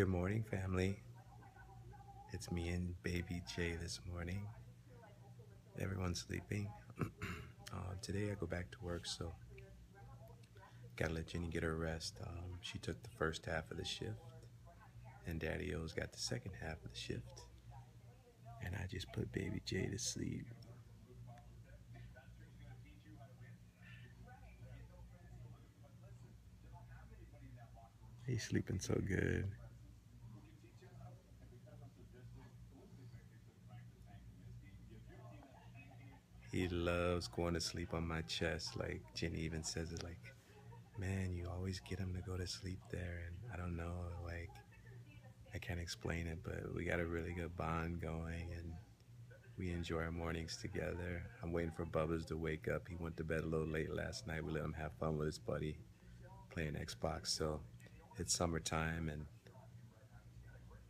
Good morning, family. It's me and baby Jay this morning. Everyone's sleeping. uh, today I go back to work, so gotta let Jenny get her rest. Um, she took the first half of the shift, and Daddy O's got the second half of the shift. And I just put baby Jay to sleep. He's sleeping so good. He loves going to sleep on my chest. Like Jenny even says it like, man, you always get him to go to sleep there. And I don't know, like, I can't explain it, but we got a really good bond going and we enjoy our mornings together. I'm waiting for Bubba's to wake up. He went to bed a little late last night. We let him have fun with his buddy playing Xbox. So it's summertime and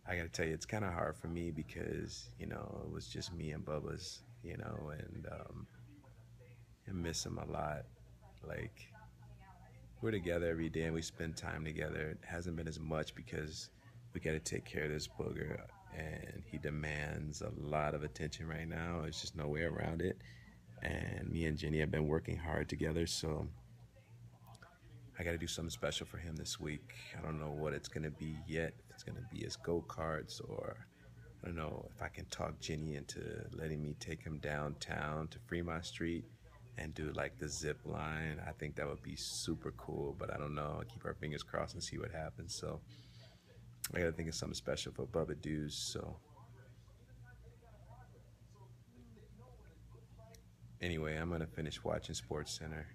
I gotta tell you, it's kind of hard for me because, you know, it was just me and Bubba's, you know, and um, I miss him a lot. Like, we're together every day and we spend time together. It hasn't been as much because we gotta take care of this booger and he demands a lot of attention right now. There's just no way around it. And me and Jenny have been working hard together, so I got to do something special for him this week. I don't know what it's going to be yet. If it's going to be his go karts or I don't know if I can talk Jenny into letting me take him downtown to Fremont Street and do like the zip line. I think that would be super cool, but I don't know. I'll keep our fingers crossed and see what happens. So I got to think of something special for Bubba Dudes. So anyway, I'm to finish watching Sports Center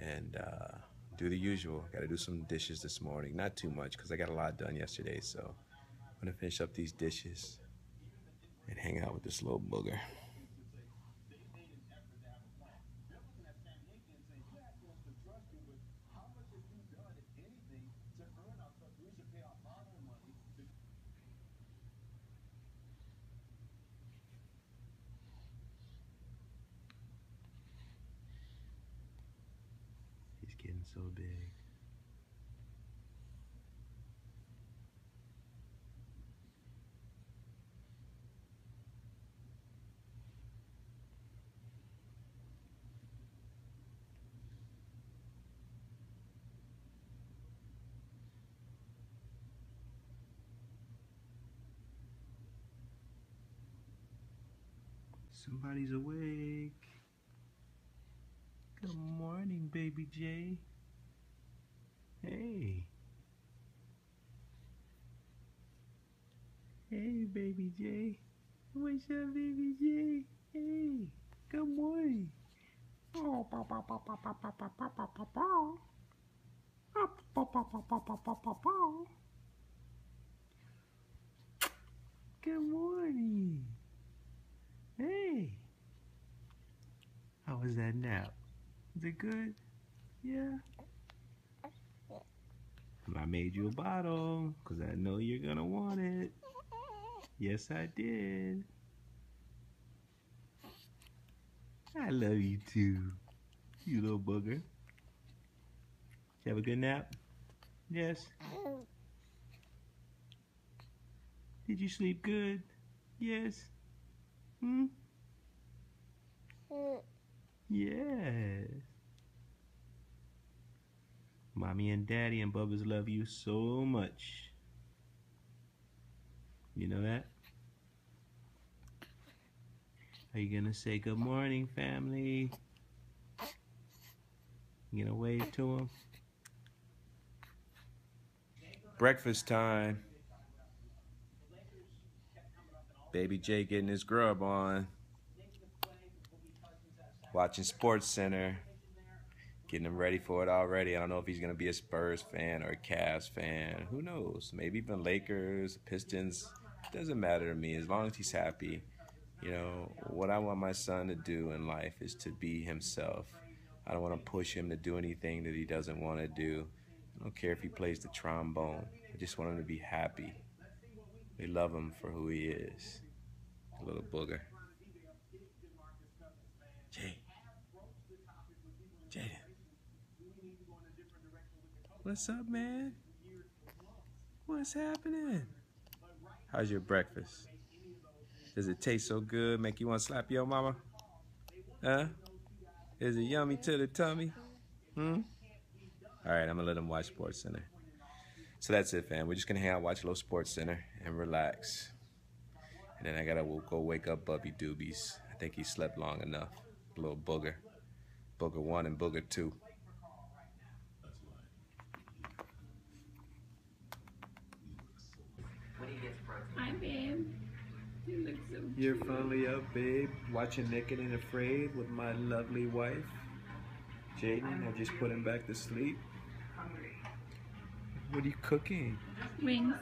and, uh, do the usual. Got to do some dishes this morning. Not too much because I got a lot done yesterday. So I'm to finish up these dishes and hang out with this little booger. He's getting so big. Somebody's awake. Good morning, baby Jay. Hey. Hey, baby Jay. What's up, baby Jay? Hey, good morning. Oh. Ah. Good morning. Hey. How was that nap? Is it good? Yeah. I made you a bottle because I know you're going to want it. Yes, I did. I love you too, you little booger. You have a good nap? Yes. Did you sleep good? Yes. Hmm? Yes. Mommy and Daddy and Bubba's love you so much. You know that? Are you gonna say good morning, family? You gonna wave to them? Breakfast time. Baby Jay getting his grub on. Watching Sports Center. Getting him ready for it already. I don't know if he's going to be a Spurs fan or a Cavs fan. Who knows? Maybe even Lakers, Pistons. Doesn't matter to me as long as he's happy. You know, what I want my son to do in life is to be himself. I don't want to push him to do anything that he doesn't want to do. I don't care if he plays the trombone. I just want him to be happy. We love him for who he is. Little booger. Jay. Jaden. What's up, man? What's happening? How's your breakfast? Does it taste so good, make you want to slap your mama? Huh? Is it yummy to the tummy? Hmm? All right, I'm gonna let him watch Sports Center. So that's it, fam. We're just gonna hang out, watch a little Sports Center, and relax. And then I gotta go wake up Bubby Doobies. I think he slept long enough. Little booger. Booger one and booger two. Hi, babe. You look so You're finally up, babe. Watching Naked and Afraid with my lovely wife. Jaden, I just put him back to sleep. What are you cooking? Wings.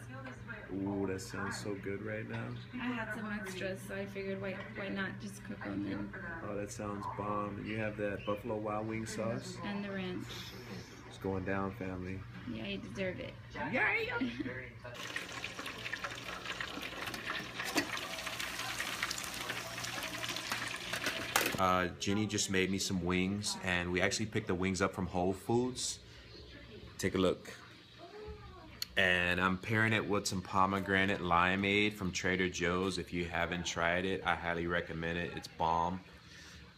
Ooh, that sounds so good right now. I had some extras, so I figured why why not just cook on them and, Oh, that sounds bomb. And you have that Buffalo Wild Wing sauce. and the ranch. It's going down, family. Yeah, you deserve it. Yeah. Uh, Jenny just made me some wings, and we actually picked the wings up from Whole Foods. Take a look. And I'm pairing it with some pomegranate limeade from Trader Joe's. If you haven't tried it, I highly recommend it. It's bomb.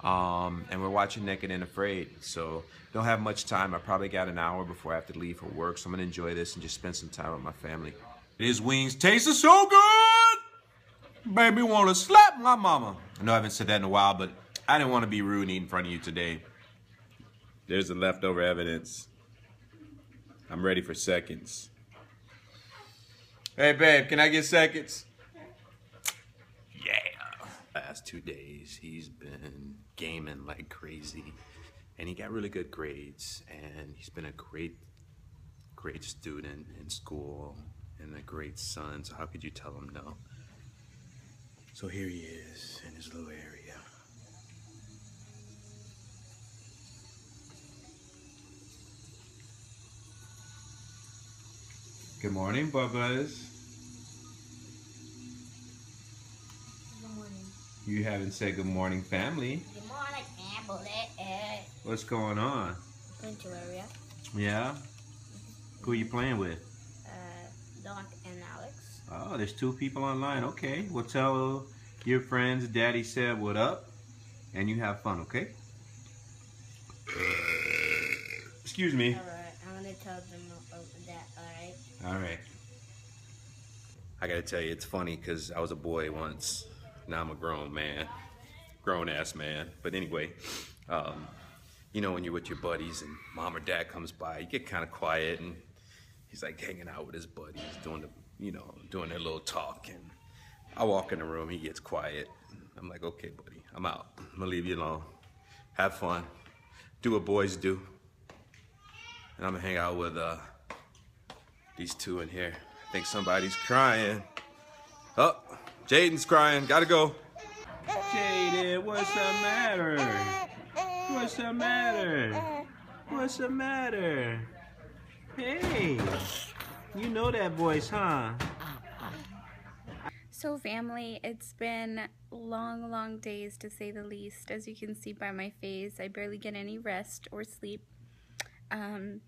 Um, and we're watching Naked and Afraid, so don't have much time. I probably got an hour before I have to leave for work, so I'm gonna enjoy this and just spend some time with my family. These wings taste so good! Baby wanna slap my mama. I know I haven't said that in a while, but I didn't want to be rude in front of you today. There's the leftover evidence. I'm ready for seconds. Hey, babe, can I get seconds? Yeah. Last two days, he's been gaming like crazy. And he got really good grades. And he's been a great, great student in school and a great son. So, how could you tell him no? So, here he is in his little area. Good morning, Bubbas. Good morning. You haven't said good morning, family. Good morning, Ambulette. What's going on? Going to area. Yeah? Who are you playing with? Uh, Doc and Alex. Oh, there's two people online. Okay. Well, tell your friends Daddy said what up, and you have fun, okay? Excuse me. Alright, I'm gonna tell them about that, alright? All right. I gotta tell you, it's funny because I was a boy once. Now I'm a grown man, grown ass man. But anyway, um, you know, when you're with your buddies and mom or dad comes by, you get kind of quiet and he's like hanging out with his buddies, doing the, you know, doing their little talk. And I walk in the room, he gets quiet. I'm like, okay, buddy, I'm out. I'm gonna leave you alone. Have fun. Do what boys do. And I'm gonna hang out with, uh, these two in here. I think somebody's crying. Oh, Jaden's crying. Gotta go. Jaden, what's the matter? What's the matter? What's the matter? Hey, you know that voice, huh? So, family, it's been long, long days to say the least. As you can see by my face, I barely get any rest or sleep. Um,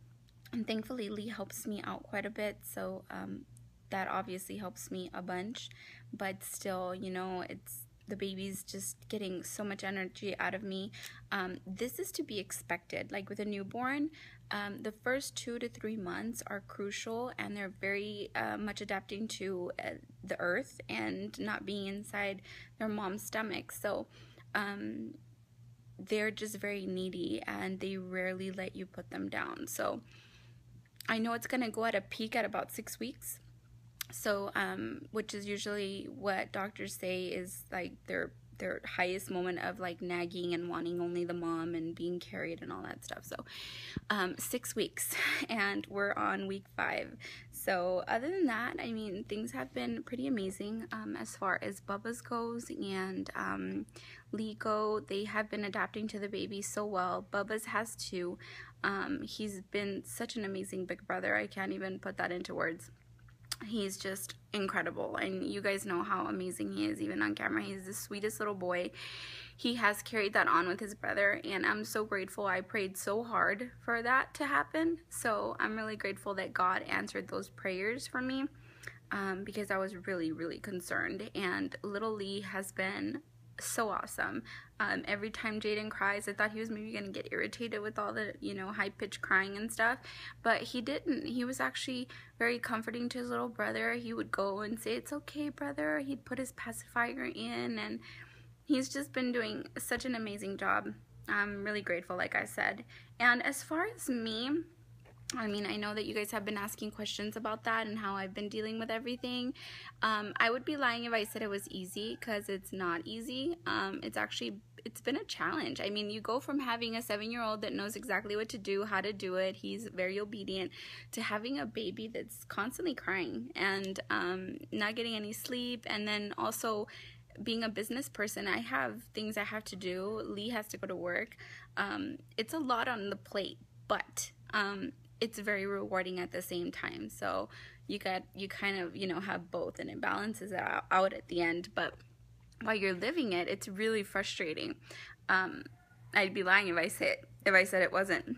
and thankfully, Lee helps me out quite a bit, so um, that obviously helps me a bunch. But still, you know, it's the baby's just getting so much energy out of me. Um, this is to be expected. Like with a newborn, um, the first two to three months are crucial and they're very uh, much adapting to uh, the earth and not being inside their mom's stomach. So, um, they're just very needy and they rarely let you put them down. So, I know it's gonna go at a peak at about six weeks. So, um, which is usually what doctors say is like their their highest moment of like nagging and wanting only the mom and being carried and all that stuff. So, um, six weeks, and we're on week five. So, other than that, I mean, things have been pretty amazing um, as far as Bubba's goes and um, Lee go. They have been adapting to the baby so well. Bubba's has too. Um, he's been such an amazing big brother. I can't even put that into words. He's just incredible. And you guys know how amazing he is even on camera. He's the sweetest little boy. He has carried that on with his brother and i'm so grateful. I prayed so hard for that to happen. So i'm really grateful that god answered those prayers for me um, because I was really, really concerned. And little Lee has been so awesome. Um, every time Jaden cries, I thought he was maybe going to get irritated with all the, you know, high pitched crying and stuff, but he didn't. He was actually very comforting to his little brother. He would go and say, It's okay, brother. He'd put his pacifier in, and he's just been doing such an amazing job. I'm really grateful, like I said. And as far as me, I mean, I know that you guys have been asking questions about that and how I've been dealing with everything. Um, I would be lying if I said it was easy because it's not easy. Um, it's actually it's been a challenge. I mean, you go from having a seven-year-old that knows exactly what to do, how to do it, he's very obedient, to having a baby that's constantly crying and um, not getting any sleep, and then also being a business person, I have things I have to do. Lee has to go to work. Um, it's a lot on the plate, but um, it's very rewarding at the same time. So you got you kind of you know have both, and it balances out, out at the end. But while you're living it, it's really frustrating. Um, I'd be lying if I said if I said it wasn't.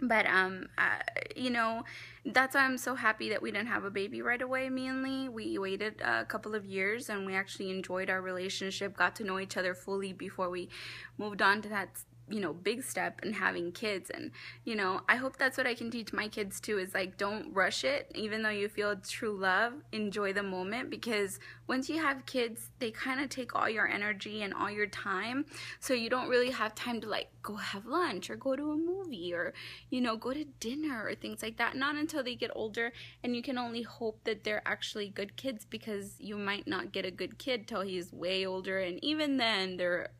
But um, uh, you know, that's why I'm so happy that we didn't have a baby right away. Me and Lee, we waited a couple of years, and we actually enjoyed our relationship, got to know each other fully before we moved on to that you know big step in having kids. And you know i hope that's what i can teach my kids too is like don't rush it. Even though you feel true love enjoy the moment because once you have kids they kind of take all your energy and all your time. So you don't really have time to like go have lunch or go to a movie or you know go to dinner or things like that. Not until they get older and you can only hope that they're actually good kids because you might not get a good kid till he's way older. And even then they're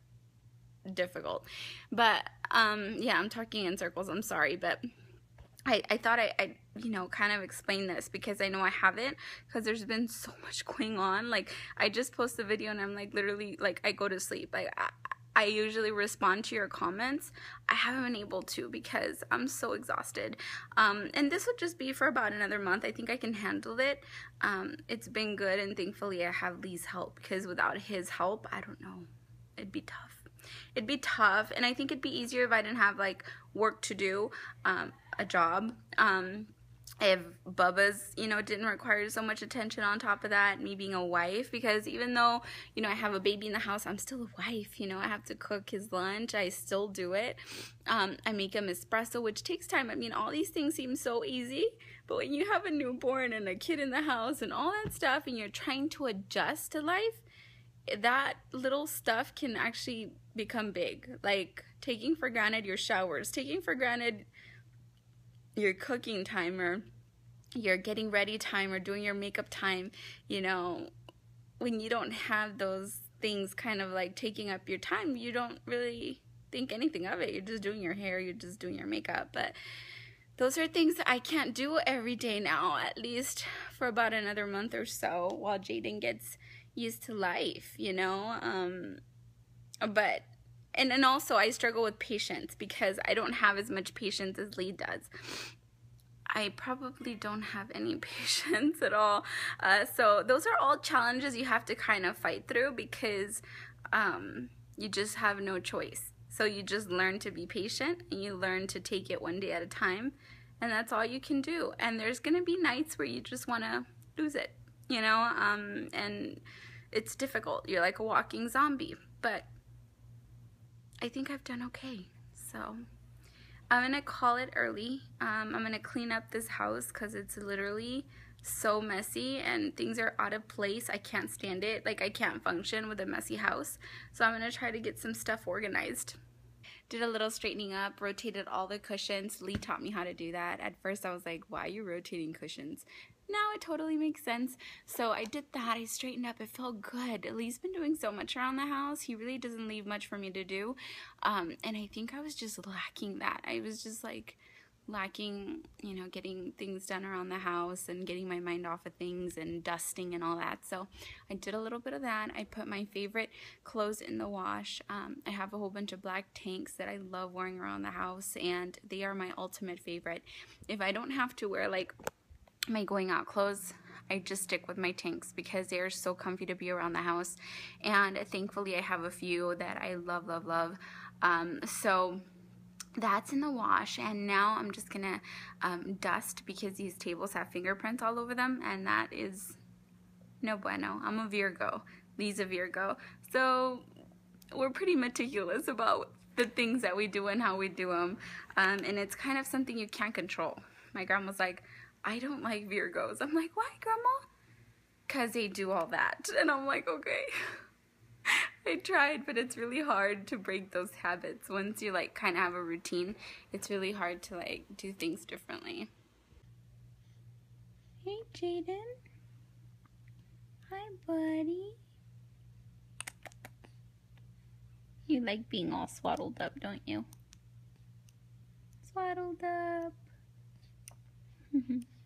difficult. But um, yeah, I'm talking in circles. I'm sorry, but I, I thought I, I, you know, kind of explain this because I know I haven't because there's been so much going on. Like, I just post a video and I'm like, literally, like, I go to sleep. Like, I, I usually respond to your comments. I haven't been able to because I'm so exhausted. Um, and this would just be for about another month. I think I can handle it. Um, it's been good, and thankfully, I have Lee's help because without his help, I don't know, it'd be tough it'd be tough and i think it'd be easier if i didn't have like work to do um, a job um, if Bubba's, you know, didn't require so much attention on top of that, me being a wife, because even though, you know, I have a baby in the house, I'm still a wife, you know, I have to cook his lunch, I still do it. Um, I make him espresso, which takes time. I mean, all these things seem so easy, but when you have a newborn and a kid in the house and all that stuff, and you're trying to adjust to life, that little stuff can actually become big. Like taking for granted your showers, taking for granted your cooking time or your getting ready time or doing your makeup time, you know, when you don't have those things kind of like taking up your time, you don't really think anything of it. You're just doing your hair, you're just doing your makeup. But those are things that I can't do every day now, at least for about another month or so while Jaden gets used to life, you know? Um, but and and also I struggle with patience because I don't have as much patience as Lee does. I probably don't have any patience at all. Uh, so those are all challenges you have to kind of fight through because um, you just have no choice. So you just learn to be patient and you learn to take it one day at a time, and that's all you can do. And there's gonna be nights where you just want to lose it, you know, um, and it's difficult. You're like a walking zombie, but I think I've done okay. So I'm gonna call it early. Um, I'm gonna clean up this house because it's literally so messy and things are out of place. I can't stand it. Like I can't function with a messy house. So I'm gonna try to get some stuff organized. Did a little straightening up, rotated all the cushions. Lee taught me how to do that. At first I was like, why are you rotating cushions? Now it totally makes sense. So I did that. I straightened up. It felt good. Lee's been doing so much around the house. He really doesn't leave much for me to do. Um, and I think I was just lacking that. I was just like lacking, you know, getting things done around the house and getting my mind off of things and dusting and all that. So I did a little bit of that. I put my favorite clothes in the wash. Um, I have a whole bunch of black tanks that I love wearing around the house and they are my ultimate favorite. If I don't have to wear like my going out clothes I just stick with my tanks because they are so comfy to be around the house and thankfully I have a few that I love love love um, so that's in the wash and now I'm just gonna um, dust because these tables have fingerprints all over them and that is no bueno. I'm a Virgo. Lee's a Virgo. So we're pretty meticulous about the things that we do and how we do them. Um, and it's kind of something you can't control. My grandma's like, I don't like Virgos. I'm like, why, grandma? Because they do all that. And I'm like, okay. I tried, but it's really hard to break those habits. Once you like kind of have a routine, it's really hard to like do things differently. Hey, Jaden. Hi, buddy. You like being all swaddled up, don't you? Swaddled up. Mm-hmm.